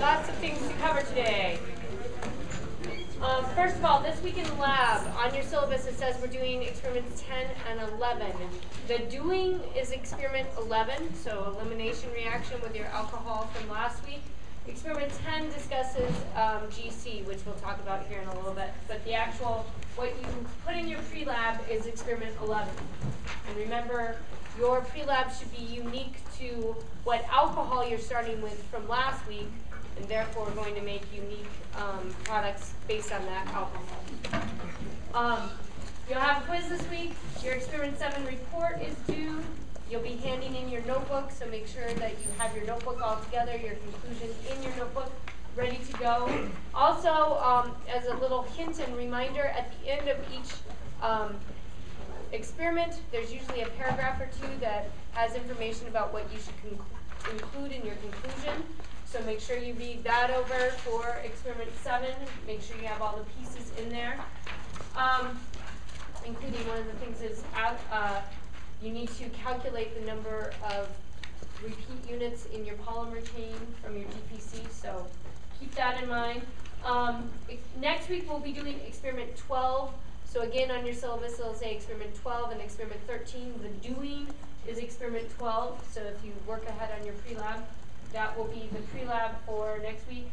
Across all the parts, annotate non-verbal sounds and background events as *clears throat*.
lots of things to cover today. Um, first of all, this week in lab, on your syllabus it says we're doing experiments 10 and 11. The doing is experiment 11, so elimination reaction with your alcohol from last week. Experiment 10 discusses um, GC, which we'll talk about here in a little bit. But the actual, what you put in your pre-lab is experiment 11. And remember, your pre-lab should be unique to what alcohol you're starting with from last week, and therefore we're going to make unique um, products based on that alcohol. Um, you'll have a quiz this week. Your experiment 7 report is due. You'll be handing in your notebook, so make sure that you have your notebook all together, your conclusions in your notebook, ready to go. Also, um, as a little hint and reminder, at the end of each um, experiment, there's usually a paragraph or two that has information about what you should include in your conclusion. So make sure you read that over for experiment seven. Make sure you have all the pieces in there. Um, including one of the things is uh, you need to calculate the number of repeat units in your polymer chain from your GPC, so keep that in mind. Um, next week we'll be doing experiment 12. So again, on your syllabus it'll say experiment 12 and experiment 13. The doing is experiment 12, so if you work ahead on your pre-lab, that will be the pre-lab for next week.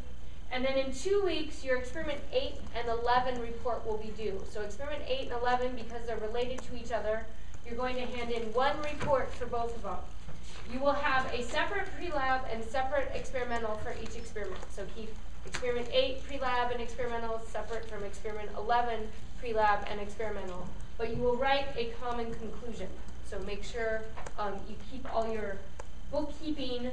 And then in two weeks, your experiment 8 and 11 report will be due. So experiment 8 and 11, because they're related to each other, you're going to hand in one report for both of them. You will have a separate pre-lab and separate experimental for each experiment. So keep experiment 8 pre-lab and experimental separate from experiment 11 pre-lab and experimental. But you will write a common conclusion. So make sure um, you keep all your bookkeeping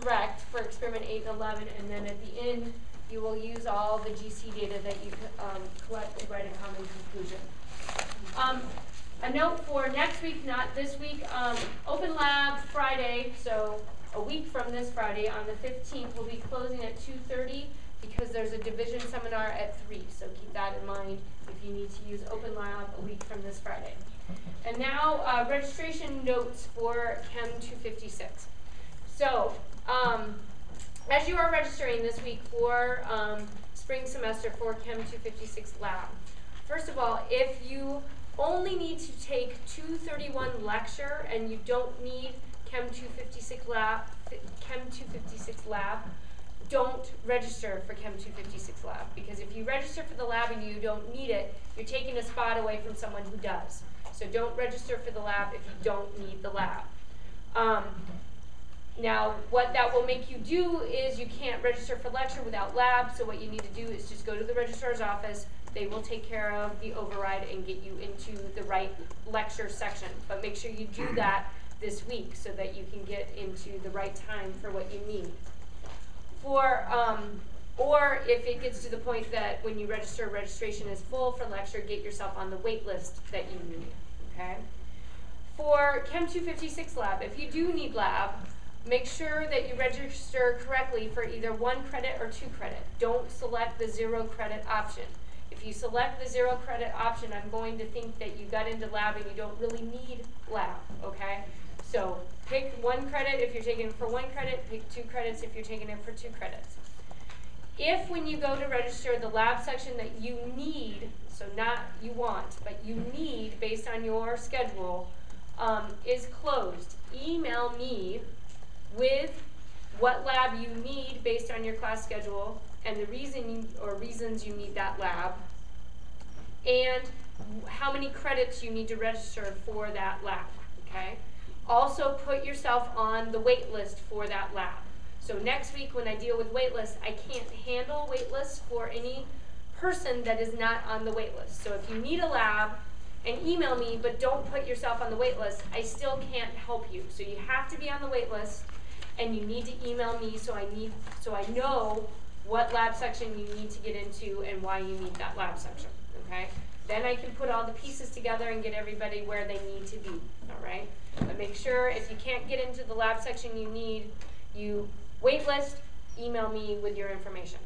correct for experiment 8 and 11, and then at the end, you will use all the GC data that you um, collect to write a common conclusion. Um, a note for next week, not this week, um, Open Lab Friday, so a week from this Friday, on the 15th, we'll be closing at 2.30 because there's a division seminar at 3, so keep that in mind if you need to use Open Lab a week from this Friday. And now, uh, registration notes for Chem 256. So, um, as you are registering this week for um, spring semester for Chem 256 lab, first of all, if you only need to take 231 lecture and you don't need Chem 256 lab, Chem 256 lab, don't register for Chem 256 lab because if you register for the lab and you don't need it, you're taking a spot away from someone who does. So don't register for the lab if you don't need the lab. Um, now, what that will make you do is you can't register for lecture without lab, so what you need to do is just go to the registrar's office, they will take care of the override and get you into the right lecture section. But make sure you do that this week so that you can get into the right time for what you need. For, um, or if it gets to the point that when you register, registration is full for lecture, get yourself on the wait list that you need, okay? For Chem 256 lab, if you do need lab, make sure that you register correctly for either one credit or two credit. Don't select the zero credit option. If you select the zero credit option, I'm going to think that you got into lab and you don't really need lab, okay? So pick one credit if you're taking it for one credit, pick two credits if you're taking it for two credits. If when you go to register the lab section that you need, so not you want, but you need based on your schedule, um, is closed, email me with what lab you need based on your class schedule and the reason you, or reasons you need that lab and how many credits you need to register for that lab, okay? Also put yourself on the wait list for that lab. So next week when I deal with wait lists, I can't handle wait lists for any person that is not on the wait list. So if you need a lab and email me but don't put yourself on the wait list, I still can't help you. So you have to be on the wait list and you need to email me so I need so I know what lab section you need to get into and why you need that lab section okay? Then I can put all the pieces together and get everybody where they need to be, all right? But make sure if you can't get into the lab section you need, you waitlist, email me with your information,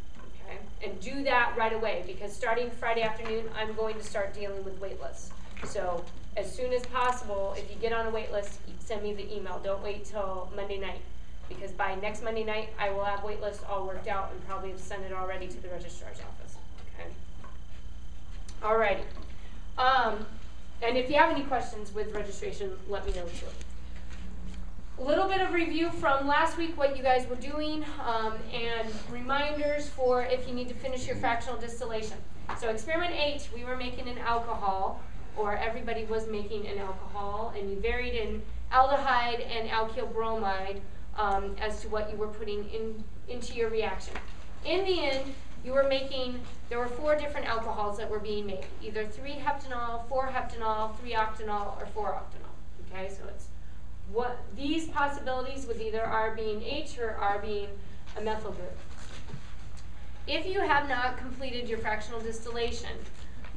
okay? And do that right away because starting Friday afternoon, I'm going to start dealing with waitlists. So as soon as possible, if you get on a waitlist, send me the email. Don't wait till Monday night. Because by next Monday night, I will have waitlist all worked out and probably have sent it already to the registrar's office, okay? Alrighty. Um, and if you have any questions with registration, let me know too. A little bit of review from last week, what you guys were doing, um, and reminders for if you need to finish your fractional distillation. So experiment eight, we were making an alcohol, or everybody was making an alcohol, and you varied in aldehyde and alkyl bromide um, as to what you were putting in, into your reaction. In the end, you were making, there were four different alcohols that were being made, either 3-heptanol, 4-heptanol, 3-octanol, or 4-octanol. Okay, so it's what these possibilities with either R being H or R being a methyl group. If you have not completed your fractional distillation,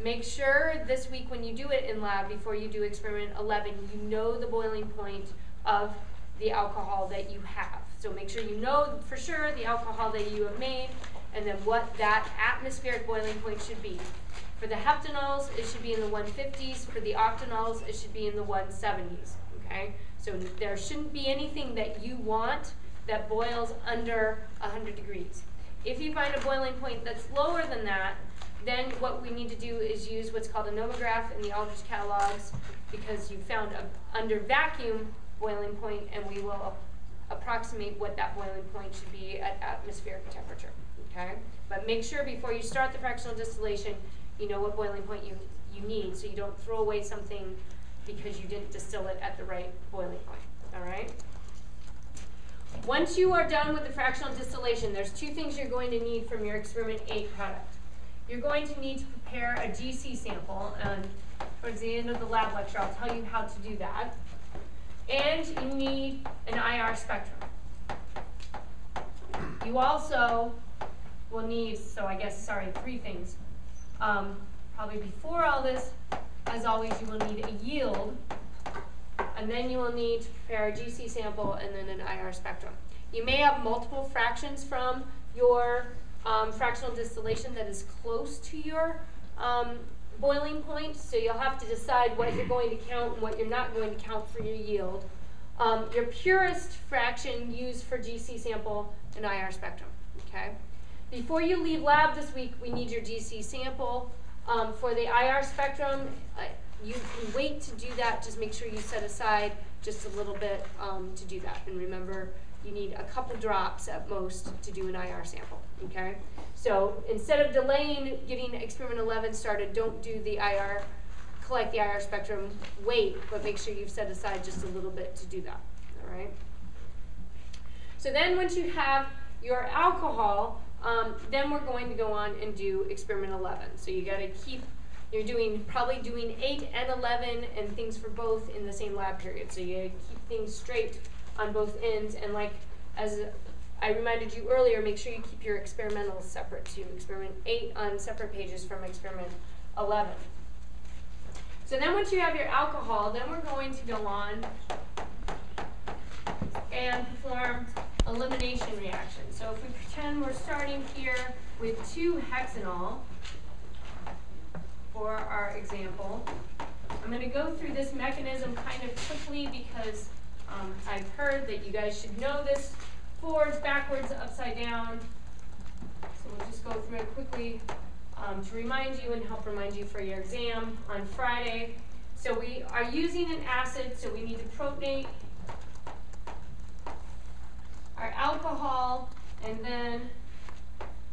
make sure this week when you do it in lab before you do experiment 11, you know the boiling point of the alcohol that you have. So make sure you know for sure the alcohol that you have made and then what that atmospheric boiling point should be. For the heptanols, it should be in the 150s. For the octanols, it should be in the 170s. Okay? So there shouldn't be anything that you want that boils under 100 degrees. If you find a boiling point that's lower than that, then what we need to do is use what's called a nomograph in the Aldrich catalogs because you found a under vacuum boiling point and we will approximate what that boiling point should be at atmospheric temperature. Okay? But make sure before you start the fractional distillation, you know what boiling point you, you need so you don't throw away something because you didn't distill it at the right boiling point. All right? Once you are done with the fractional distillation, there's two things you're going to need from your experiment 8 product. You're going to need to prepare a GC sample, and towards the end of the lab lecture, I'll tell you how to do that. And you need an IR spectrum. You also will need, so I guess, sorry, three things. Um, probably before all this, as always, you will need a yield, and then you will need to prepare a GC sample and then an IR spectrum. You may have multiple fractions from your um, fractional distillation that is close to your um, boiling point, so you'll have to decide what you're going to count and what you're not going to count for your yield. Um, your purest fraction used for GC sample and IR spectrum, okay? Before you leave lab this week, we need your GC sample. Um, for the IR spectrum, uh, you can wait to do that. Just make sure you set aside just a little bit um, to do that. And remember, you need a couple drops at most to do an IR sample, okay? So instead of delaying getting experiment 11 started, don't do the IR, collect the IR spectrum, wait, but make sure you've set aside just a little bit to do that, all right? So then once you have your alcohol, um, then we're going to go on and do experiment 11. So you got to keep, you're doing, probably doing 8 and 11 and things for both in the same lab period. So you keep things straight on both ends. And like, as I reminded you earlier, make sure you keep your experimentals separate too. Experiment 8 on separate pages from experiment 11. So then once you have your alcohol, then we're going to go on and perform elimination reaction. So if we pretend we're starting here with 2-hexanol for our example, I'm going to go through this mechanism kind of quickly because um, I've heard that you guys should know this forwards, backwards, upside down. So we'll just go through it quickly um, to remind you and help remind you for your exam on Friday. So we are using an acid, so we need to protonate our alcohol, and then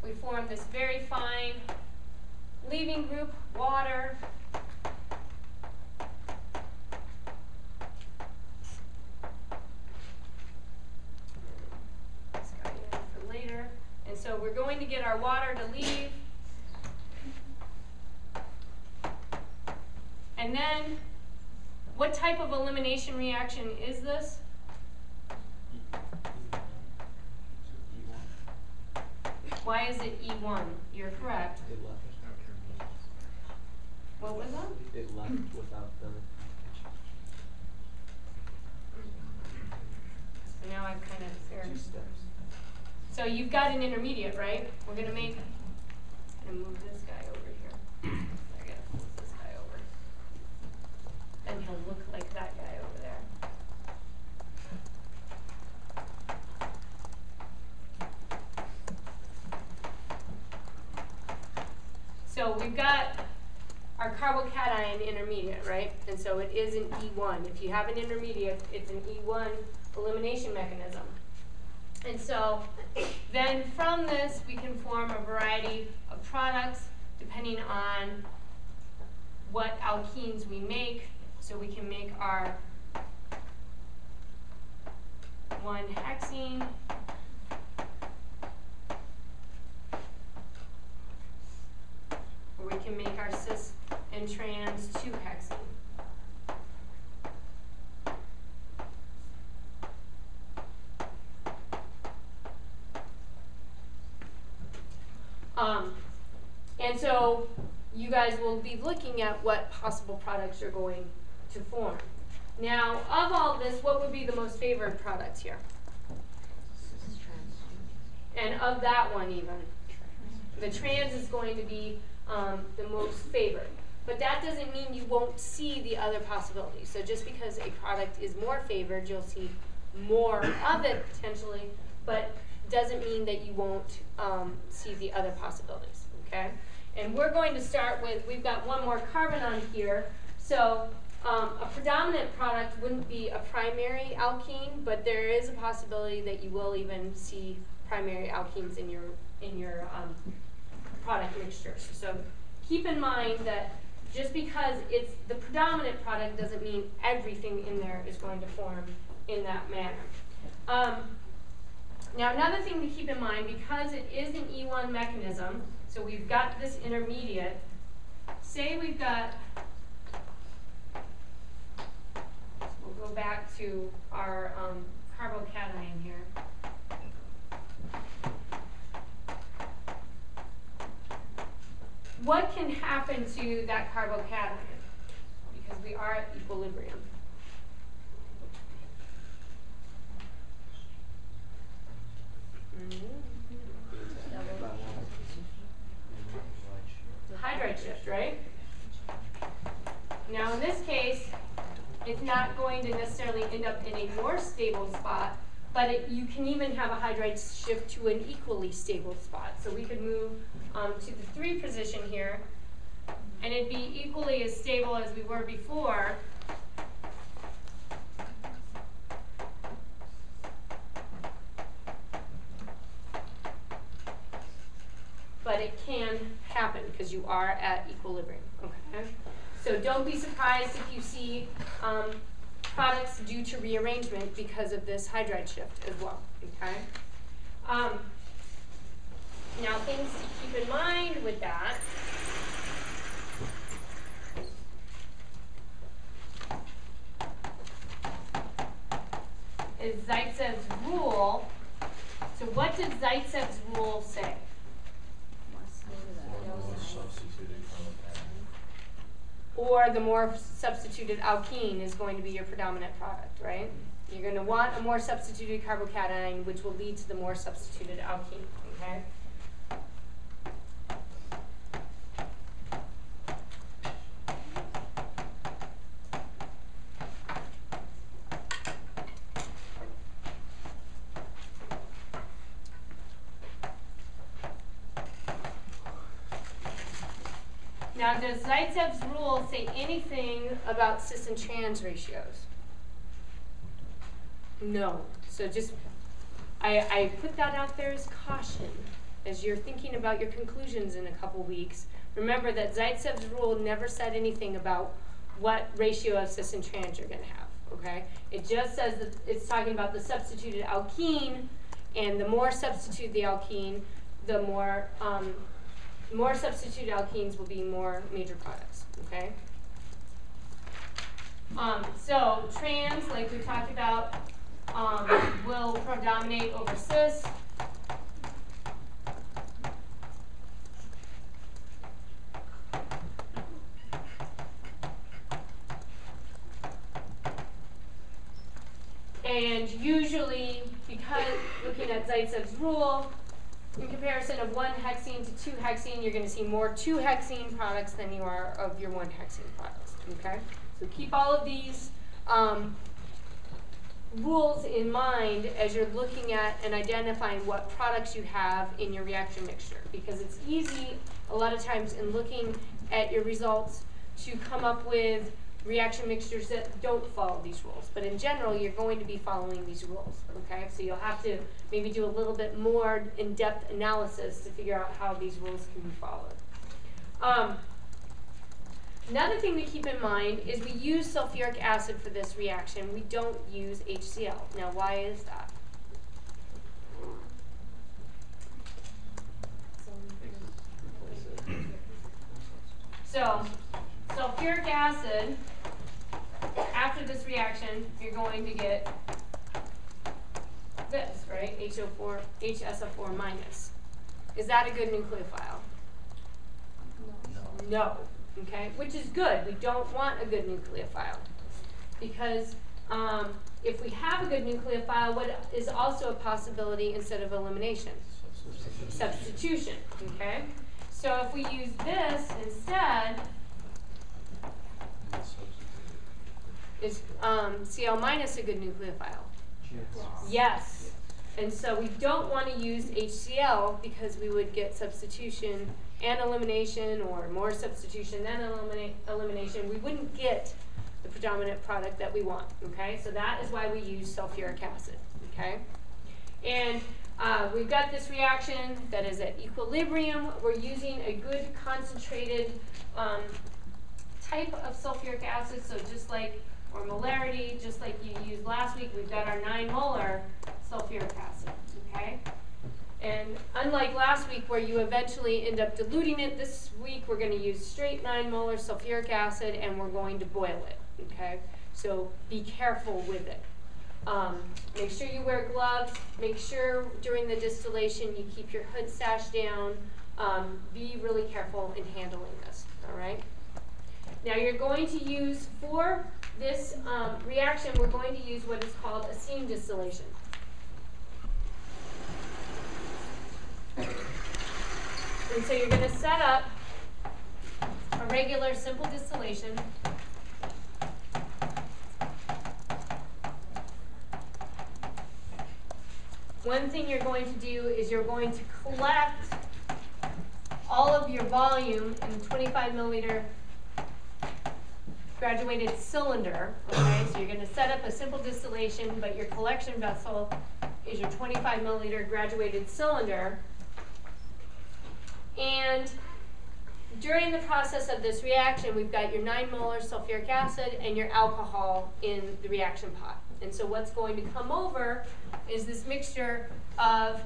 we form this very fine leaving group, water, for later. And so we're going to get our water to leave. And then, what type of elimination reaction is this? Why is it E1? You're correct. It left. What was that? It left without the. So now I've kind of Two steps. So you've got an intermediate, right? We're going to make, and move this guy over here. I gotta move this guy over. And he'll look like that guy over there. So we've got our carbocation intermediate, right? And so it is an E1. If you have an intermediate, it's an E1 elimination mechanism. And so then from this, we can form a variety of products depending on what alkenes we make. So we can make our 1-hexene be looking at what possible products you're going to form. Now, of all this, what would be the most favored product here? And of that one even, the trans is going to be um, the most favored. But that doesn't mean you won't see the other possibilities. So just because a product is more favored, you'll see more of it potentially, but doesn't mean that you won't um, see the other possibilities, okay? And we're going to start with, we've got one more carbon on here. So um, a predominant product wouldn't be a primary alkene, but there is a possibility that you will even see primary alkenes in your, in your um, product mixtures. So keep in mind that just because it's the predominant product doesn't mean everything in there is going to form in that manner. Um, now another thing to keep in mind, because it is an E1 mechanism, so we've got this intermediate, say we've got, we'll go back to our um, carbocation here. What can happen to that carbocation? Because we are at equilibrium. Hydride shift, right? Now in this case, it's not going to necessarily end up in a more stable spot, but it, you can even have a hydride shift to an equally stable spot. So we could move um, to the three position here, and it'd be equally as stable as we were before. But it can happen because you are at equilibrium, okay? So don't be surprised if you see um, products due to rearrangement because of this hydride shift as well, okay? Um, now things to keep in mind with that. Is Zaitsev's rule. So what did Zaitsev's rule say? Or the more substituted alkene is going to be your predominant product, right? You're going to want a more substituted carbocation, which will lead to the more substituted alkene, okay? Now, does Zaitsev's rule say anything about cis and trans ratios? No. So just, I, I put that out there as caution. As you're thinking about your conclusions in a couple weeks, remember that Zaitsev's rule never said anything about what ratio of cis and trans you're going to have, okay? It just says that it's talking about the substituted alkene, and the more substitute the alkene, the more um, more substituted alkenes will be more major products, okay? Um, so trans, like we talked about, um, will predominate over cis. And usually, because looking at Zaitsev's rule, in comparison of one hexene to two hexene, you're going to see more two hexene products than you are of your one hexene products. Okay, so keep all of these um, rules in mind as you're looking at and identifying what products you have in your reaction mixture. Because it's easy, a lot of times, in looking at your results to come up with reaction mixtures that don't follow these rules. But in general, you're going to be following these rules, okay? So you'll have to maybe do a little bit more in-depth analysis to figure out how these rules can be followed. Um, Another thing to keep in mind is we use sulfuric acid for this reaction. We don't use HCl. Now, why is that? So, sulfuric acid, after this reaction, you're going to get this, right? HO4, HSO4 minus. Is that a good nucleophile? No. No, okay, which is good. We don't want a good nucleophile. Because um, if we have a good nucleophile, what is also a possibility instead of elimination? Substitution, okay? So if we use this instead, is um, Cl minus a good nucleophile? Yes. yes. And so we don't want to use HCl because we would get substitution and elimination or more substitution than elimina- elimination. We wouldn't get the predominant product that we want, okay? So that is why we use sulfuric acid, okay? And uh, we've got this reaction that is at equilibrium. We're using a good concentrated um, type of sulfuric acid, so just like, or molarity, just like you used last week, we've got our 9 molar sulfuric acid, okay? And unlike last week where you eventually end up diluting it, this week we're going to use straight 9 molar sulfuric acid and we're going to boil it, okay? So be careful with it. Um, make sure you wear gloves. Make sure during the distillation you keep your hood sash down. Um, be really careful in handling this, all right? Now you're going to use, for this um, reaction, we're going to use what is called a steam distillation. And so you're going to set up a regular simple distillation. One thing you're going to do is you're going to collect all of your volume in a 25 milliliter graduated cylinder. Okay, so you're going to set up a simple distillation, but your collection vessel is your 25 milliliter graduated cylinder. And during the process of this reaction, we've got your 9 molar sulfuric acid and your alcohol in the reaction pot. And so what's going to come over is this mixture of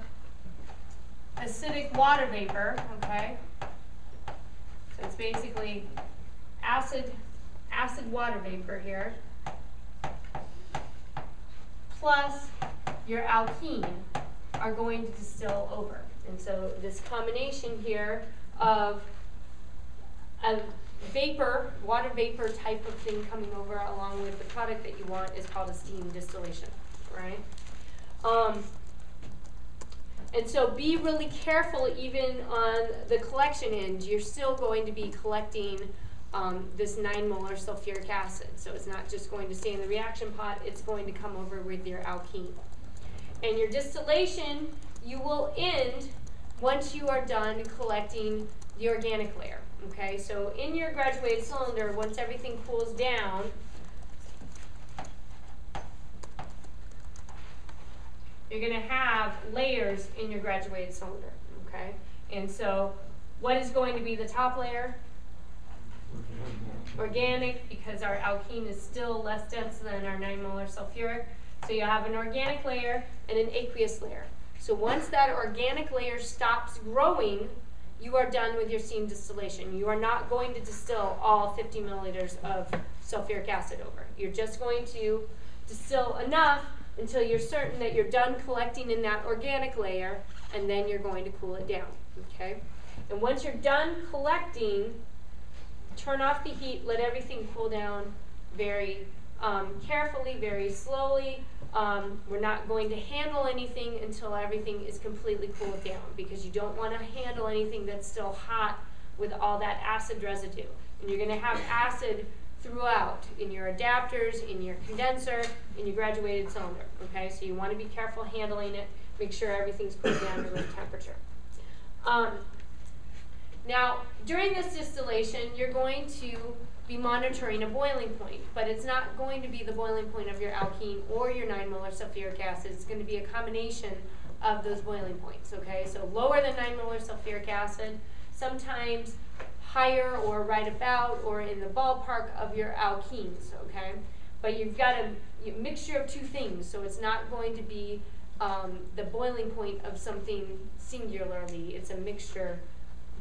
acidic water vapor, okay? So it's basically acid, acid water vapor here, plus your alkene are going to distill over. And so this combination here of a vapor, water vapor type of thing coming over along with the product that you want is called a steam distillation, right? Um, and so be really careful even on the collection end. You're still going to be collecting um, this 9 molar sulfuric acid. So it's not just going to stay in the reaction pot, it's going to come over with your alkene. And your distillation, you will end once you are done collecting the organic layer. Okay, so in your graduated cylinder, once everything cools down, you're going to have layers in your graduated cylinder. Okay, and so what is going to be the top layer? Organic, because our alkene is still less dense than our 9 molar sulfuric. So you have an organic layer and an aqueous layer. So once that organic layer stops growing, you are done with your steam distillation. You are not going to distill all 50 milliliters of sulfuric acid over. You're just going to distill enough until you're certain that you're done collecting in that organic layer, and then you're going to cool it down, okay? And once you're done collecting, turn off the heat, let everything cool down very um, carefully, very slowly. Um, we're not going to handle anything until everything is completely cooled down because you don't want to handle anything that's still hot with all that acid residue. And you're going to have acid throughout in your adapters, in your condenser, in your graduated cylinder. Okay, so you want to be careful handling it. Make sure everything's cooled down to room temperature. Um, now, during this distillation, you're going to be monitoring a boiling point, but it's not going to be the boiling point of your alkene or your 9 molar sulfuric acid. It's going to be a combination of those boiling points, okay? So lower than 9 molar sulfuric acid, sometimes higher or right about or in the ballpark of your alkenes, okay? But you've got a, mixture of two things, so it's not going to be um, the boiling point of something singularly. It's a mixture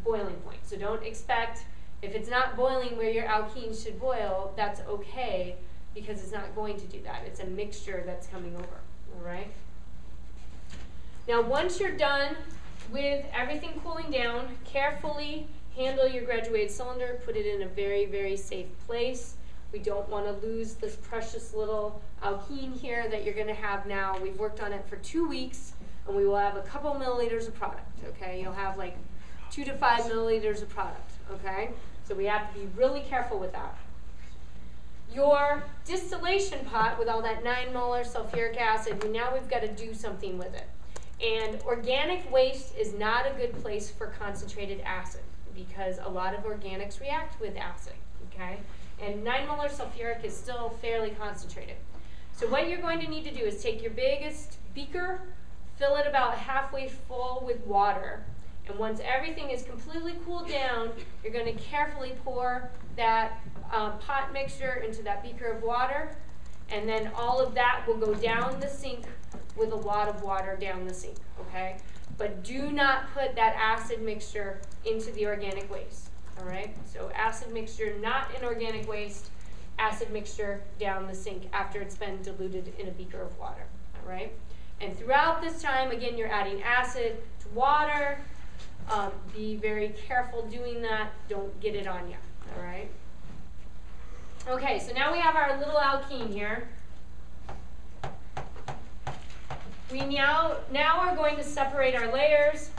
boiling point. So don't expect, if it's not boiling where your alkenes should boil, that's okay because it's not going to do that. It's a mixture that's coming over, all right? Now once you're done with everything cooling down, carefully handle your graduated cylinder, put it in a very, very safe place. We don't want to lose this precious little alkene here that you're going to have now. We've worked on it for two weeks, and we will have a couple milliliters of product, okay? You'll have like two to five milliliters of product, okay? So we have to be really careful with that. Your distillation pot with all that 9 molar sulfuric acid, now we've got to do something with it. And organic waste is not a good place for concentrated acid because a lot of organics react with acid, okay? And 9 molar sulfuric is still fairly concentrated. So what you're going to need to do is take your biggest beaker, fill it about halfway full with water, and once everything is completely cooled down, you're going to carefully pour that um, pot mixture into that beaker of water, and then all of that will go down the sink with a lot of water down the sink, okay? But do not put that acid mixture into the organic waste, all right? So acid mixture not in organic waste, acid mixture down the sink after it's been diluted in a beaker of water, all right? And throughout this time, again, you're adding acid to water. Um, be very careful doing that. Don't get it on you, all right? Okay, so now we have our little alkene here. We now, now are going to separate our layers.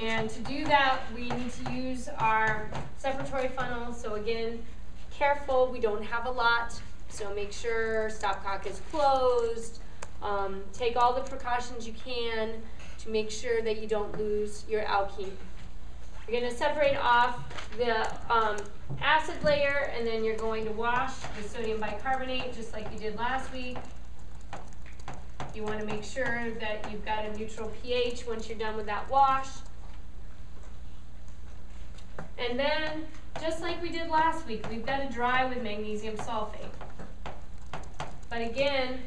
And to do that, we need to use our separatory funnel. So again, careful, we don't have a lot. So make sure stopcock is closed. Um, take all the precautions you can to make sure that you don't lose your alkene. You're going to separate off the um, acid layer and then you're going to wash the sodium bicarbonate just like you did last week. You want to make sure that you've got a neutral pH once you're done with that wash. And then, just like we did last week, we've got to dry with magnesium sulfate. But again,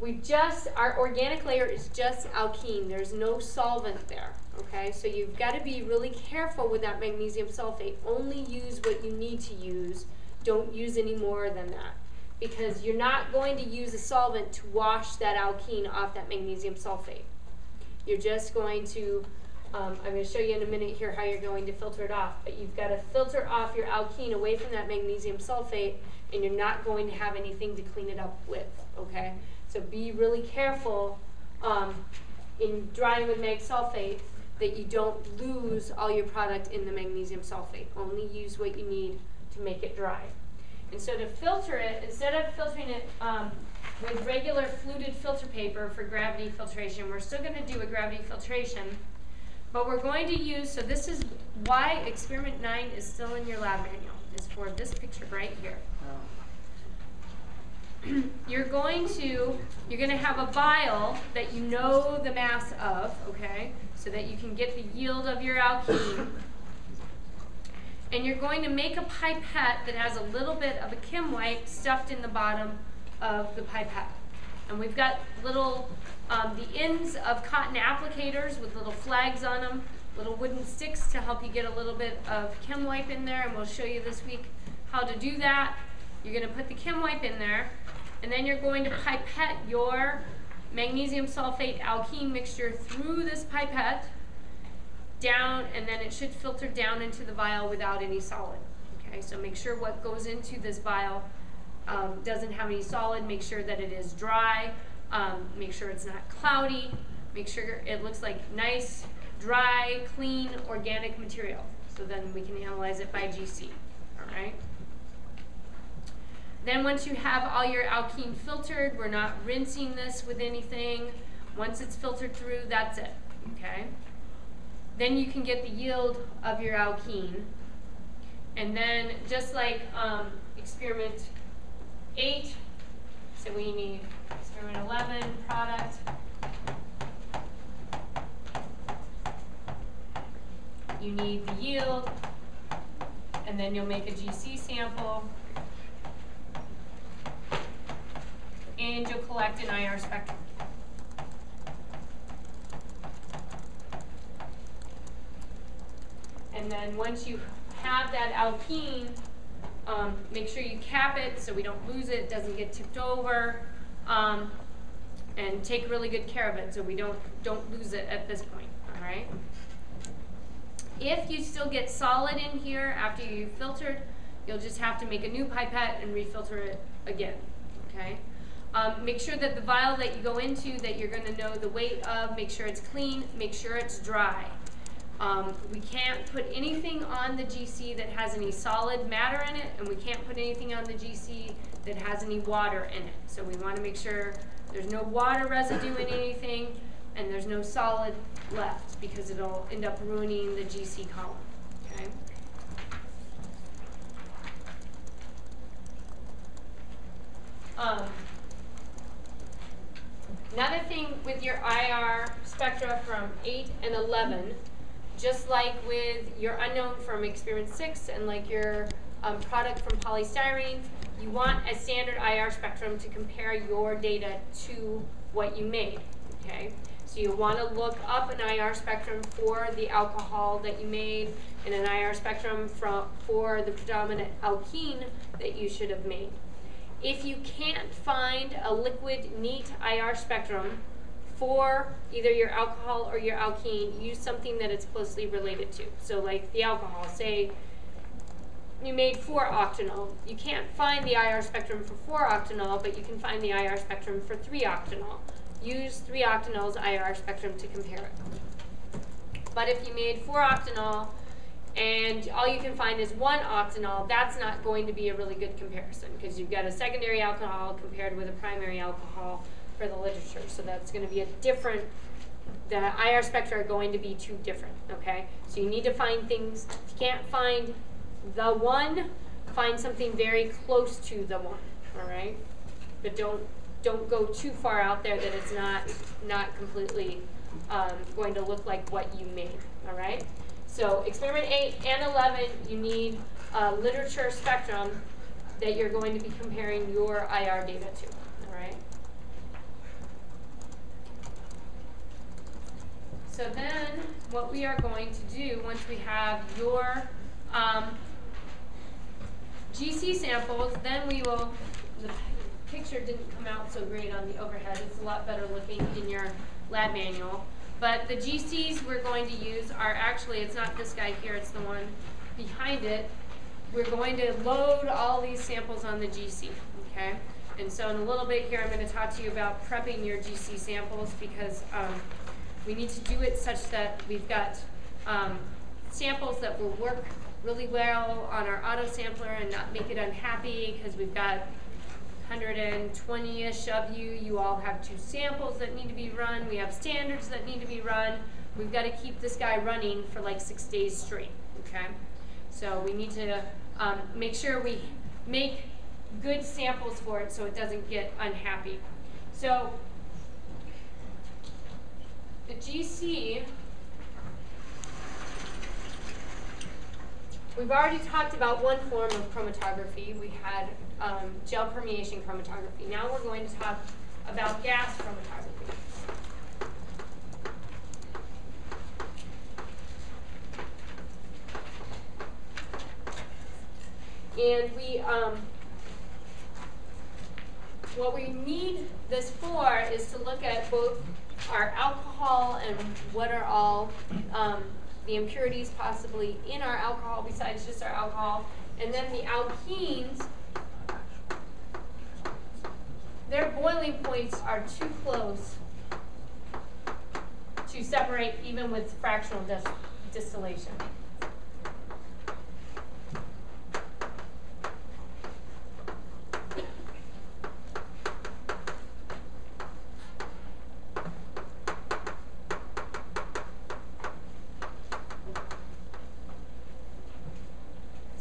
we just, our organic layer is just alkene. There's no solvent there, okay? So you've got to be really careful with that magnesium sulfate. Only use what you need to use. Don't use any more than that because you're not going to use a solvent to wash that alkene off that magnesium sulfate. You're just going to, um, I'm going to show you in a minute here how you're going to filter it off, but you've got to filter off your alkene away from that magnesium sulfate and you're not going to have anything to clean it up with, okay? So be really careful um, in drying with mag sulfate that you don't lose all your product in the magnesium sulfate. Only use what you need to make it dry. And so to filter it, instead of filtering it um, with regular fluted filter paper for gravity filtration, we're still going to do a gravity filtration, but we're going to use, so this is why experiment 9 is still in your lab manual, is for this picture right here. *clears throat* you're going to, you're going to have a vial that you know the mass of, okay, so that you can get the yield of your alkene and you're going to make a pipette that has a little bit of a wipe stuffed in the bottom of the pipette. And we've got little, um, the ends of cotton applicators with little flags on them, little wooden sticks to help you get a little bit of Kim wipe in there, and we'll show you this week how to do that. You're going to put the Kim wipe in there, and then you're going to pipette your magnesium sulfate alkene mixture through this pipette down, and then it should filter down into the vial without any solid. Okay, so make sure what goes into this vial um, doesn't have any solid. Make sure that it is dry. Um, make sure it's not cloudy. Make sure it looks like nice, dry, clean, organic material. So then we can analyze it by GC, all right? Then once you have all your alkene filtered, we're not rinsing this with anything. Once it's filtered through, that's it, okay? Then you can get the yield of your alkene. And then just like um, experiment eight, so we need experiment 11 product. You need the yield, and then you'll make a GC sample. And you'll collect an IR spectrum. And then once you have that alkene, um, make sure you cap it so we don't lose it, doesn't get tipped over. Um, and take really good care of it so we don't, don't lose it at this point, all right? If you still get solid in here after you've filtered, you'll just have to make a new pipette and refilter it again, okay? Um, make sure that the vial that you go into that you're gonna know the weight of, make sure it's clean, make sure it's dry. Um, we can't put anything on the GC that has any solid matter in it, and we can't put anything on the GC that has any water in it. So we wanna make sure there's no water residue in anything, and there's no solid left, because it'll end up ruining the GC column, okay? Um, another thing with your IR spectra from 8 and 11, just like with your unknown from experiment 6 and like your um, product from polystyrene, you want a standard IR spectrum to compare your data to what you made, okay? So you want to look up an IR spectrum for the alcohol that you made and an IR spectrum from, for the predominant alkene that you should have made. If you can't find a liquid neat IR spectrum for either your alcohol or your alkene, use something that it's closely related to. So like the alcohol, say you made 4-octanol. You can't find the IR spectrum for 4-octanol, but you can find the IR spectrum for 3-octanol. Use 3-octanol's IR spectrum to compare it. But if you made 4-octanol and all you can find is 1-octanol, that's not going to be a really good comparison because you've got a secondary alcohol compared with a primary alcohol for the literature. So that's going to be a different, the IR spectra are going to be too different, okay? So you need to find things, if you can't find the one, find something very close to the one, all right? But don't don't go too far out there that it's not not completely um, going to look like what you made, all right? So experiment 8 and 11, you need a literature spectrum that you're going to be comparing your IR data to, all right? So then what we are going to do once we have your um, GC samples, then we will, the picture didn't come out so great on the overhead. It's a lot better looking in your lab manual. But the GCs we're going to use are actually, it's not this guy here, it's the one behind it. We're going to load all these samples on the GC, okay? And so in a little bit here, I'm going to talk to you about prepping your GC samples because um, we need to do it such that we've got um, samples that will work really well on our auto sampler and not make it unhappy because we've got 120-ish of you. You all have two samples that need to be run. We have standards that need to be run. We've got to keep this guy running for like six days straight, okay? So we need to um, make sure we make good samples for it so it doesn't get unhappy. So the GC We've already talked about one form of chromatography. We had um, gel permeation chromatography. Now we're going to talk about gas chromatography. And we, um, what we need this for is to look at both our alcohol and what are all um, the impurities possibly in our alcohol besides just our alcohol. And then the alkenes, their boiling points are too close to separate even with fractional dis distillation.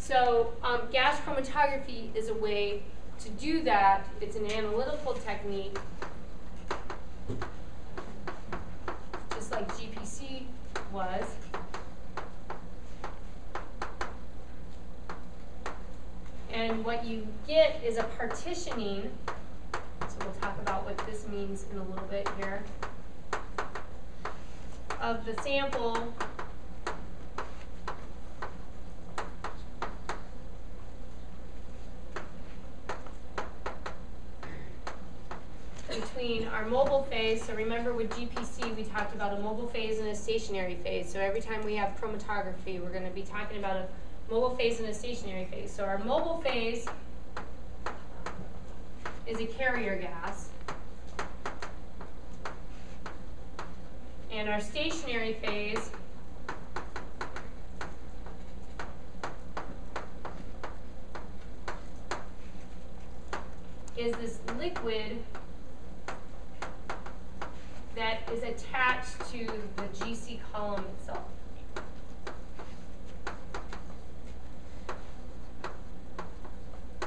So um, gas chromatography is a way to do that. It's an analytical technique, just like GPC was. And what you get is a partitioning. So we'll talk about what this means in a little bit here. Of the sample between our mobile phase, so remember with GPC we talked about a mobile phase and a stationary phase. So every time we have chromatography, we're going to be talking about a mobile phase and a stationary phase. So our mobile phase is a carrier gas. And our stationary phase is this liquid that is attached to the GC column itself.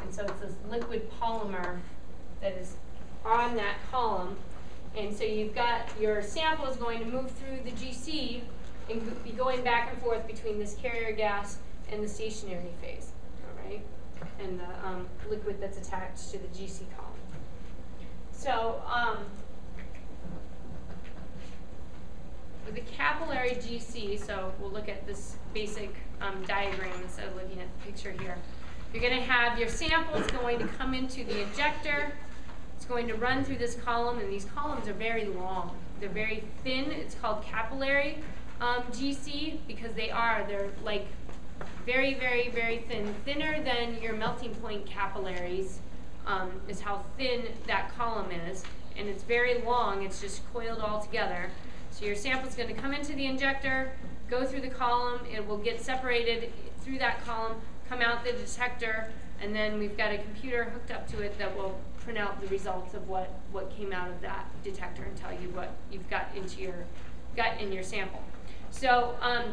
And so it's this liquid polymer that is on that column. And so you've got your sample is going to move through the GC and be going back and forth between this carrier gas and the stationary phase, all right? And the um, liquid that's attached to the GC column. So, um, with the capillary GC, so we'll look at this basic um, diagram instead of looking at the picture here. You're going to have your sample is going to come into the injector. It's going to run through this column, and these columns are very long. They're very thin. It's called capillary um, GC because they are. They're like very, very, very thin. Thinner than your melting point capillaries um, is how thin that column is. And it's very long. It's just coiled all together. So your sample is going to come into the injector, go through the column, it will get separated through that column, come out the detector, and then we've got a computer hooked up to it that will print out the results of what, what came out of that detector and tell you what you've got into your got in your sample. So um,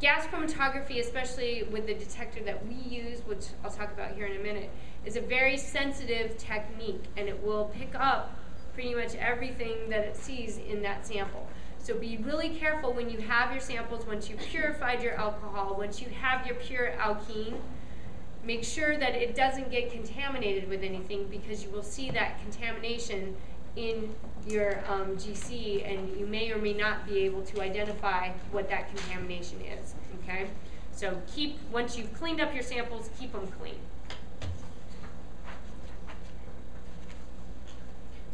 gas chromatography, especially with the detector that we use, which I'll talk about here in a minute, is a very sensitive technique and it will pick up pretty much everything that it sees in that sample. So be really careful when you have your samples, once you've purified your alcohol, once you have your pure alkene, make sure that it doesn't get contaminated with anything because you will see that contamination in your um, GC and you may or may not be able to identify what that contamination is, okay? So keep, once you've cleaned up your samples, keep them clean.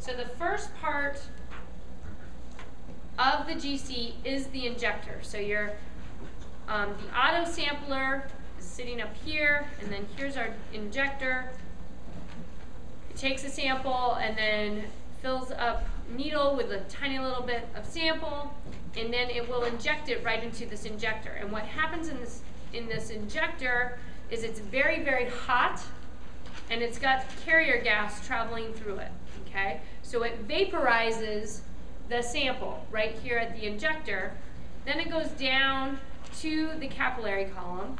So the first part of the GC is the injector. So your um, the auto sampler is sitting up here, and then here's our injector. It takes a sample and then fills up needle with a tiny little bit of sample, and then it will inject it right into this injector. And what happens in this in this injector is it's very very hot, and it's got carrier gas traveling through it. Okay, so it vaporizes the sample right here at the injector. Then it goes down to the capillary column.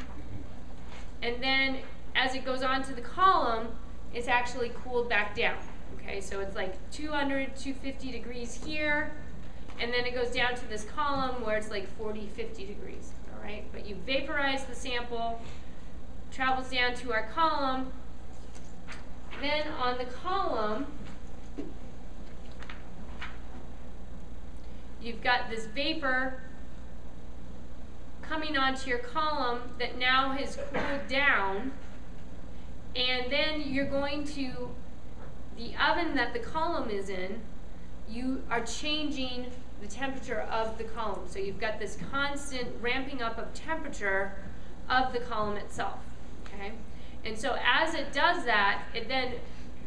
And then as it goes on to the column, it's actually cooled back down. Okay, so it's like 200, 250 degrees here. And then it goes down to this column where it's like 40, 50 degrees. All right, but you vaporize the sample, travels down to our column. Then on the column, you've got this vapor coming onto your column that now has cooled down. And then you're going to, the oven that the column is in, you are changing the temperature of the column. So you've got this constant ramping up of temperature of the column itself. Okay? And so as it does that, it then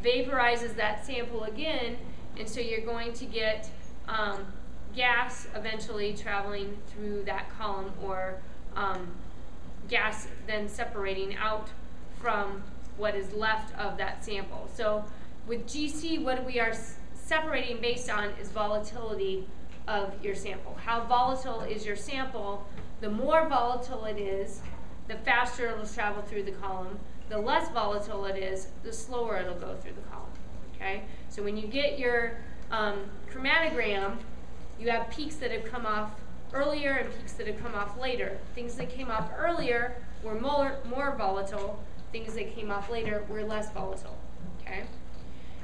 vaporizes that sample again, and so you're going to get um, gas eventually traveling through that column or um, gas then separating out from what is left of that sample. So with GC, what we are separating based on is volatility of your sample. How volatile is your sample? The more volatile it is, the faster it'll travel through the column. The less volatile it is, the slower it'll go through the column. Okay? So when you get your um, chromatogram, you have peaks that have come off earlier and peaks that have come off later. Things that came off earlier were more, more volatile. Things that came off later were less volatile. Okay?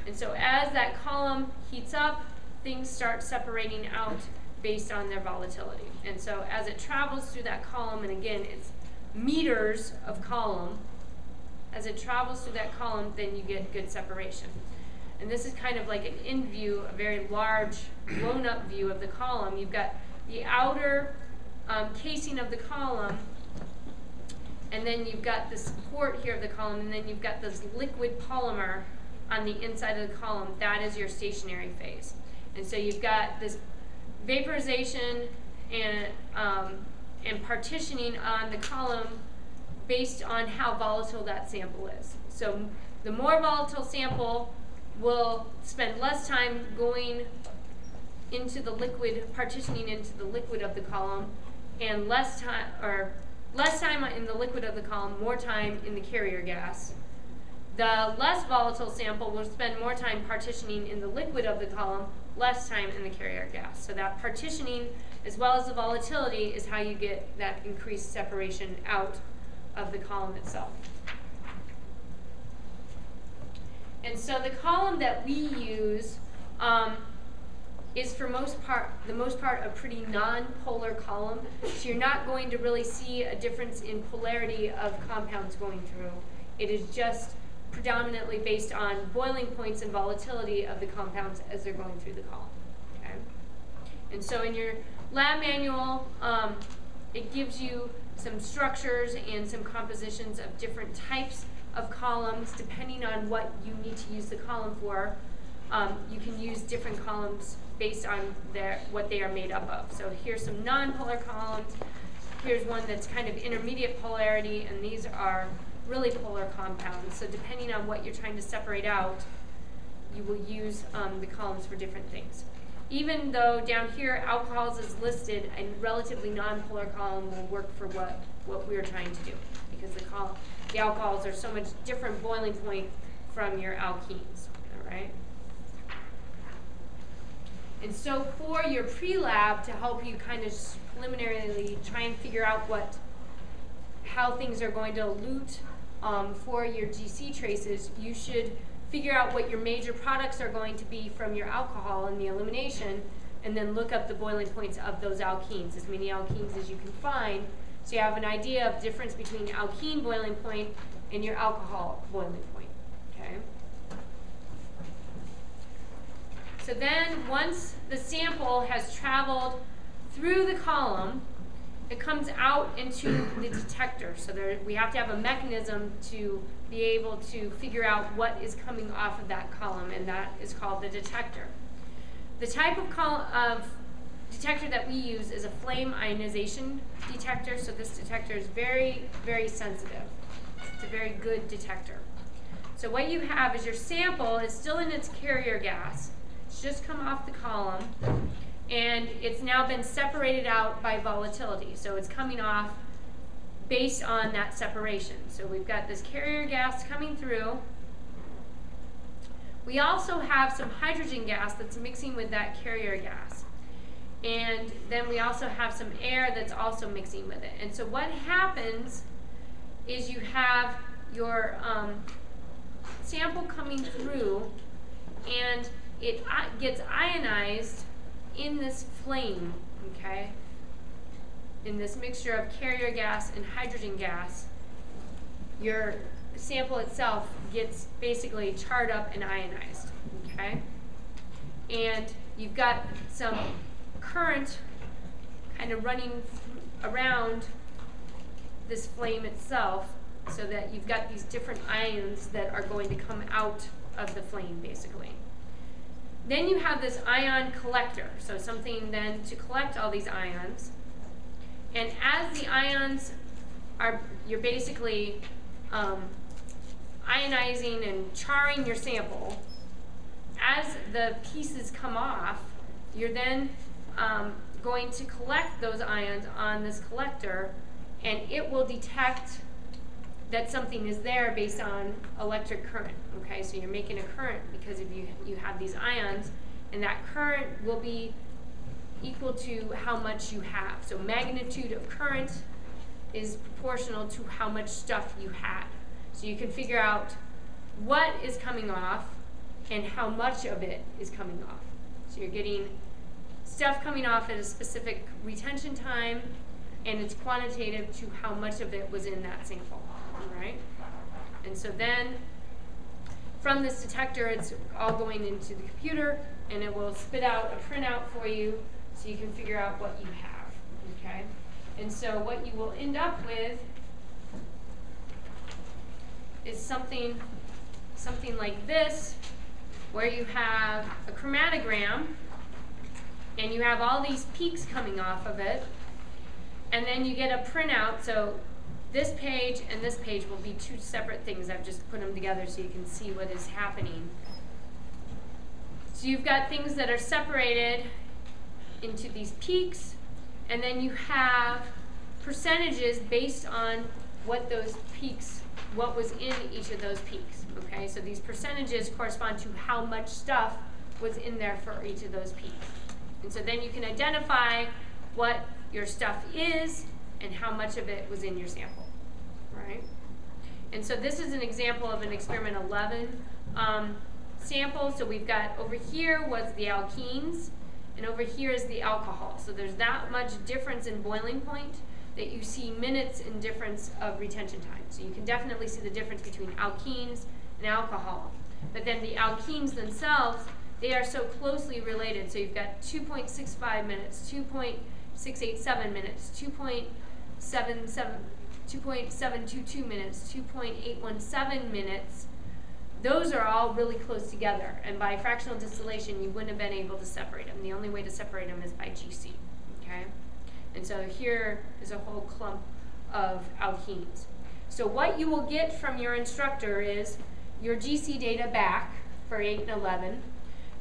And so as that column heats up, things start separating out based on their volatility. And so as it travels through that column, and again, it's meters of column, as it travels through that column, then you get good separation. And this is kind of like an in view, a very large, blown up view of the column. You've got the outer um, casing of the column, and then you've got the support here of the column, and then you've got this liquid polymer on the inside of the column. That is your stationary phase. And so you've got this vaporization and, um, and partitioning on the column based on how volatile that sample is. So the more volatile sample will spend less time going into the liquid, partitioning into the liquid of the column, and less time, or less time in the liquid of the column, more time in the carrier gas. The less volatile sample will spend more time partitioning in the liquid of the column, less time in the carrier gas. So that partitioning, as well as the volatility, is how you get that increased separation out of the column itself. And so the column that we use um, is for most part, the most part, a pretty non-polar column. So you're not going to really see a difference in polarity of compounds going through. It is just predominantly based on boiling points and volatility of the compounds as they're going through the column. Okay? And so in your lab manual, um, it gives you some structures and some compositions of different types of columns depending on what you need to use the column for. Um, you can use different columns based on their, what they are made up of. So here's some nonpolar columns. Here's one that's kind of intermediate polarity, and these are really polar compounds. So depending on what you're trying to separate out, you will use um, the columns for different things. Even though down here alcohols is listed, a relatively nonpolar column will work for what, what we're trying to do because the, col the alcohols are so much different boiling point from your alkenes, all right? And so for your pre-lab to help you kind of preliminarily try and figure out what, how things are going to elute um, for your GC traces, you should figure out what your major products are going to be from your alcohol in the elimination, and then look up the boiling points of those alkenes, as many alkenes as you can find, so you have an idea of difference between alkene boiling point and your alcohol boiling point, okay? So then once the sample has traveled through the column, it comes out into the detector. So there, we have to have a mechanism to be able to figure out what is coming off of that column, and that is called the detector. The type of, of detector that we use is a flame ionization detector, so this detector is very, very sensitive. It's a very good detector. So what you have is your sample is still in its carrier gas. It's just come off the column and it's now been separated out by volatility. So it's coming off based on that separation. So we've got this carrier gas coming through. We also have some hydrogen gas that's mixing with that carrier gas. And then we also have some air that's also mixing with it. And so what happens is you have your um, sample coming through and it gets ionized in this flame, okay, in this mixture of carrier gas and hydrogen gas, your sample itself gets basically charred up and ionized, okay? And you've got some current kind of running around this flame itself so that you've got these different ions that are going to come out of the flame, basically. Then you have this ion collector, so something then to collect all these ions. And as the ions are, you're basically um, ionizing and charring your sample, as the pieces come off, you're then um, going to collect those ions on this collector and it will detect that something is there based on electric current. Okay, so you're making a current because if you you have these ions, and that current will be equal to how much you have. So magnitude of current is proportional to how much stuff you had. So you can figure out what is coming off and how much of it is coming off. So you're getting stuff coming off at a specific retention time and it's quantitative to how much of it was in that sample, right? And so then from this detector, it's all going into the computer and it will spit out a printout for you so you can figure out what you have, okay? And so what you will end up with is something, something like this, where you have a chromatogram and you have all these peaks coming off of it, and then you get a printout, so this page and this page will be two separate things. I've just put them together so you can see what is happening. So you've got things that are separated into these peaks, and then you have percentages based on what those peaks, what was in each of those peaks. Okay, so these percentages correspond to how much stuff was in there for each of those peaks. And so then you can identify what your stuff is and how much of it was in your sample, right? And so this is an example of an experiment 11 um, sample. So we've got over here was the alkenes, and over here is the alcohol. So there's that much difference in boiling point that you see minutes in difference of retention time. So you can definitely see the difference between alkenes and alcohol. But then the alkenes themselves, they are so closely related. So you've got 2.65 minutes, 2.687 minutes, 2.77, 2.722 minutes, 2.817 minutes. Those are all really close together. And by fractional distillation, you wouldn't have been able to separate them. The only way to separate them is by GC, okay? And so here is a whole clump of alkenes. So what you will get from your instructor is your GC data back for 8 and 11,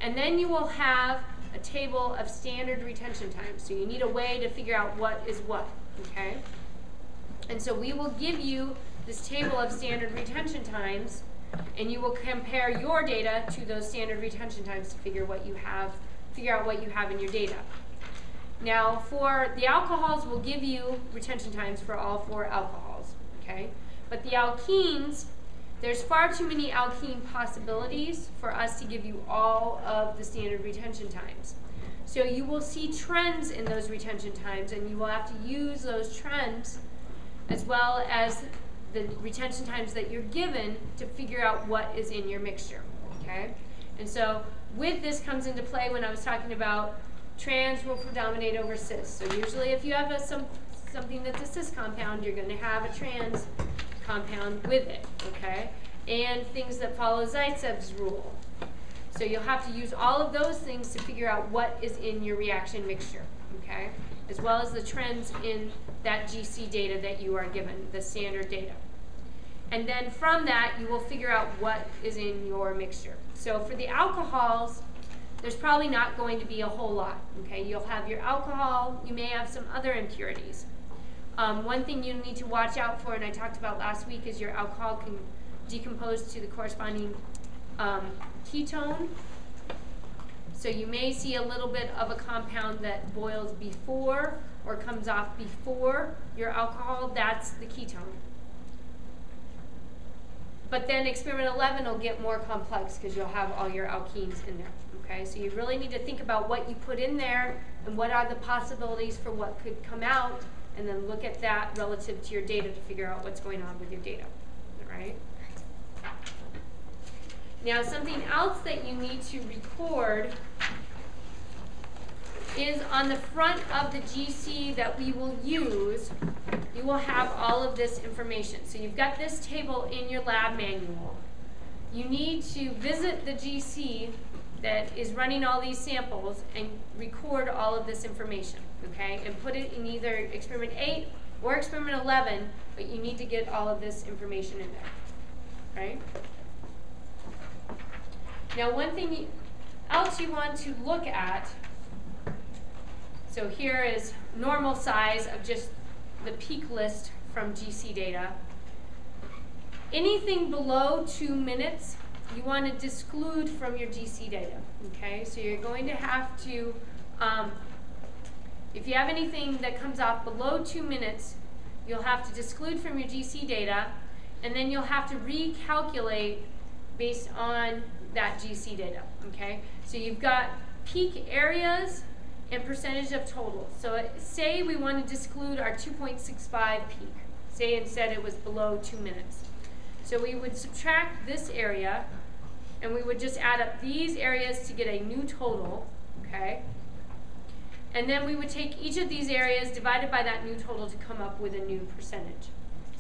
and then you will have a table of standard retention times. So you need a way to figure out what is what, okay? And so we will give you this table of standard retention times, and you will compare your data to those standard retention times to figure what you have, figure out what you have in your data. Now, for the alcohols, we'll give you retention times for all four alcohols, okay? But the alkenes, there's far too many alkene possibilities for us to give you all of the standard retention times. So you will see trends in those retention times, and you will have to use those trends as well as the retention times that you're given to figure out what is in your mixture, okay? And so with this comes into play when I was talking about trans will predominate over cis. So usually if you have a, some, something that's a cis compound, you're going to have a trans compound with it, okay? And things that follow Zaitsev's rule. So you'll have to use all of those things to figure out what is in your reaction mixture, okay? As well as the trends in that GC data that you are given, the standard data. And then from that, you will figure out what is in your mixture. So for the alcohols, there's probably not going to be a whole lot. Okay, you'll have your alcohol, you may have some other impurities. Um, one thing you need to watch out for, and I talked about last week, is your alcohol can decompose to the corresponding um, ketone. So you may see a little bit of a compound that boils before or comes off before your alcohol. That's the ketone. But then experiment 11 will get more complex because you'll have all your alkenes in there. Okay, so you really need to think about what you put in there and what are the possibilities for what could come out, and then look at that relative to your data to figure out what's going on with your data. All right? Now, something else that you need to record is on the front of the GC that we will use, you will have all of this information. So you've got this table in your lab manual. You need to visit the GC that is running all these samples and record all of this information, okay? And put it in either experiment 8 or experiment 11, but you need to get all of this information in there, right? Now, one thing else you want to look at, so here is normal size of just the peak list from GC data. Anything below two minutes, you want to disclude from your GC data, okay? So you're going to have to, um, if you have anything that comes off below two minutes, you'll have to disclude from your GC data, and then you'll have to recalculate based on that GC data, okay? So you've got peak areas and percentage of total. So it- say we want to disclude our 2.65 peak. Say instead it was below two minutes. So we would subtract this area, and we would just add up these areas to get a new total, okay? And then we would take each of these areas divided by that new total to come up with a new percentage.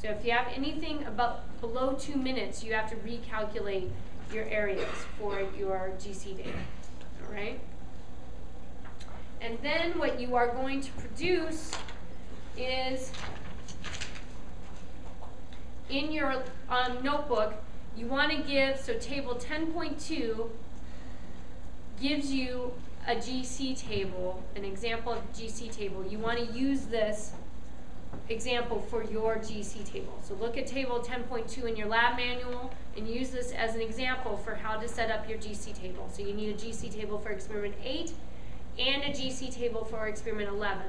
So if you have anything about below two minutes, you have to recalculate your areas for your GC data, all right? And then what you are going to produce is in your um, notebook, you want to give, so table 10.2 gives you a GC table, an example of GC table. You want to use this example for your GC table. So look at table 10.2 in your lab manual and use this as an example for how to set up your GC table. So you need a GC table for experiment 8 and a GC table for experiment 11.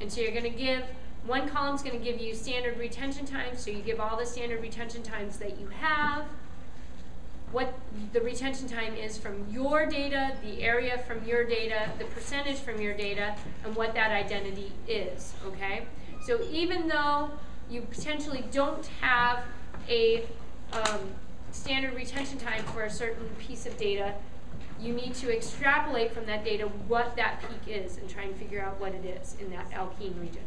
And so you're going to give, one column's going to give you standard retention times, so you give all the standard retention times that you have, what the retention time is from your data, the area from your data, the percentage from your data, and what that identity is, okay? So even though you potentially don't have a um, standard retention time for a certain piece of data, you need to extrapolate from that data what that peak is and try and figure out what it is in that alkene region.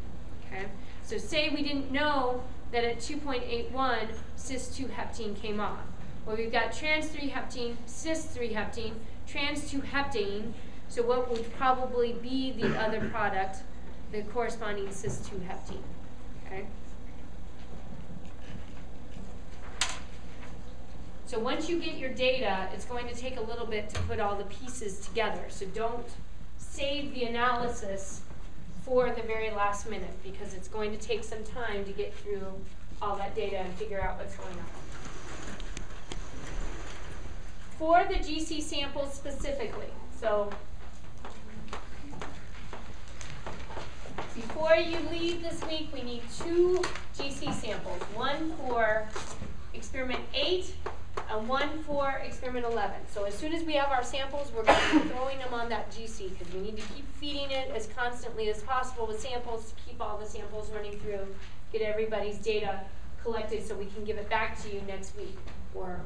Okay? So say we didn't know that at 2.81 cis 2 heptene came off. Well, we've got trans 3 heptene, cis 3 heptene, trans 2 heptane. So what would probably be the other product, the corresponding cis 2 heptene? Okay? So once you get your data, it's going to take a little bit to put all the pieces together. So don't save the analysis for the very last minute because it's going to take some time to get through all that data and figure out what's going on. For the GC samples specifically, so before you leave this week, we need two GC samples. One for experiment 8 and one for experiment 11. So as soon as we have our samples, we're going to be throwing them on that GC because we need to keep feeding it as constantly as possible with samples to keep all the samples running through, get everybody's data collected so we can give it back to you next week or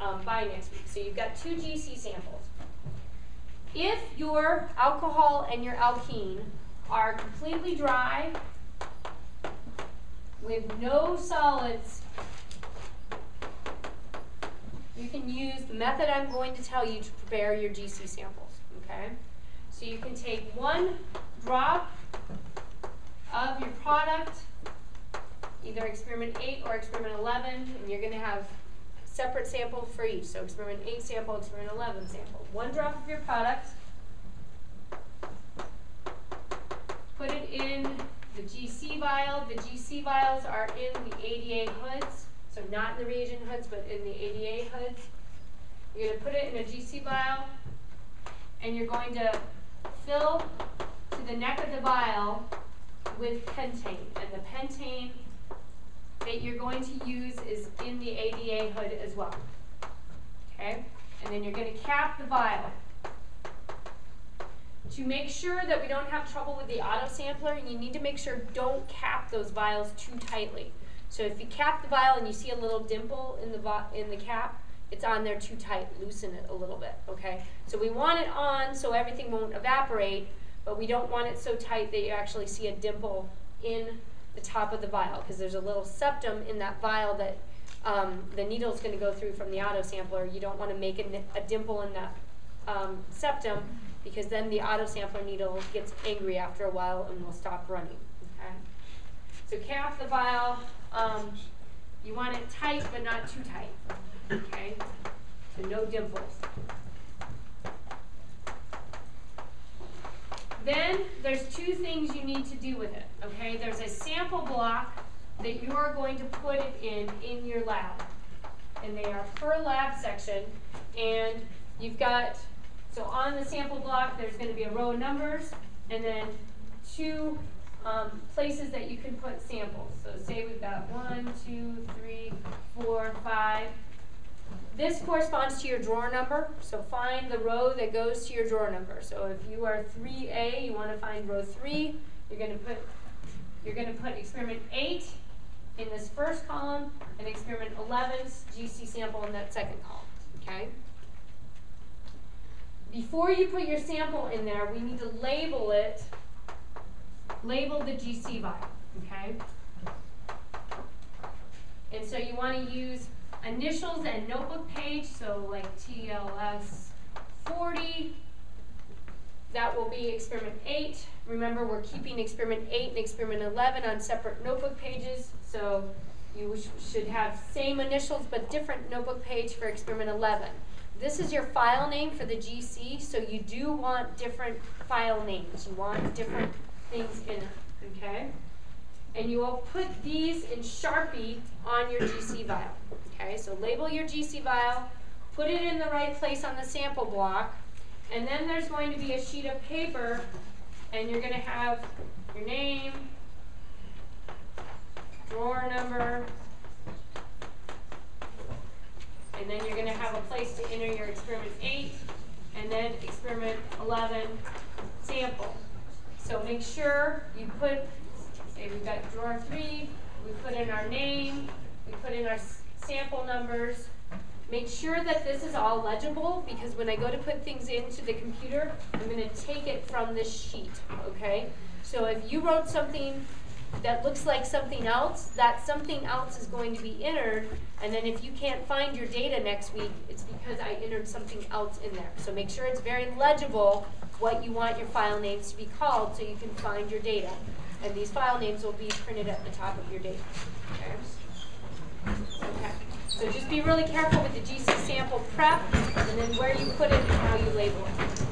um, by next week. So you've got two GC samples. If your alcohol and your alkene are completely dry with no solids you can use the method I'm going to tell you to prepare your GC samples, okay? So you can take one drop of your product, either experiment 8 or experiment 11, and you're going to have separate sample for each. So experiment 8 sample, experiment 11 sample. One drop of your product, put it in the GC vial. The GC vials are in the ADA hoods. So not in the reagent hoods, but in the ADA hoods. You're going to put it in a GC vial, and you're going to fill to the neck of the vial with pentane. And the pentane that you're going to use is in the ADA hood as well. Okay? And then you're going to cap the vial. To make sure that we don't have trouble with the auto sampler, you need to make sure don't cap those vials too tightly. So if you cap the vial and you see a little dimple in the in the cap, it's on there too tight. Loosen it a little bit, okay? So we want it on so everything won't evaporate, but we don't want it so tight that you actually see a dimple in the top of the vial because there's a little septum in that vial that um, the needle is going to go through from the auto sampler. You don't want to make a, a dimple in that um, septum because then the auto sampler needle gets angry after a while and will stop running. So cap the vial. Um, you want it tight, but not too tight. Okay? So no dimples. Then there's two things you need to do with it, okay? There's a sample block that you are going to put it in, in your lab. And they are per lab section, and you've got, so on the sample block, there's gonna be a row of numbers, and then two, um, places that you can put samples. So say we've got one, two, three, four, five. This corresponds to your drawer number, so find the row that goes to your drawer number. So if you are three A, you wanna find row three, you're gonna put, you're gonna put experiment eight in this first column, and experiment 11's GC sample in that second column, okay? Before you put your sample in there, we need to label it, label the GC vial, okay? And so you want to use initials and notebook page, so like TLS 40. That will be experiment 8. Remember, we're keeping experiment 8 and experiment 11 on separate notebook pages, so you sh- should have same initials but different notebook page for experiment 11. This is your file name for the GC, so you do want different file names. You want different things in it, okay? And you will put these in Sharpie on your GC vial. Okay, so label your GC vial, put it in the right place on the sample block, and then there's going to be a sheet of paper, and you're going to have your name, drawer number, and then you're going to have a place to enter your experiment 8, and then experiment 11 sample. So make sure you put, say we've got drawer three, we put in our name, we put in our sample numbers. Make sure that this is all legible because when I go to put things into the computer, I'm gonna take it from this sheet, okay? So if you wrote something that looks like something else, that something else is going to be entered, and then if you can't find your data next week, it's because I entered something else in there. So make sure it's very legible what you want your file names to be called so you can find your data. And these file names will be printed at the top of your data. Okay? Okay. So just be really careful with the GC sample prep, and then where you put it and how you label it.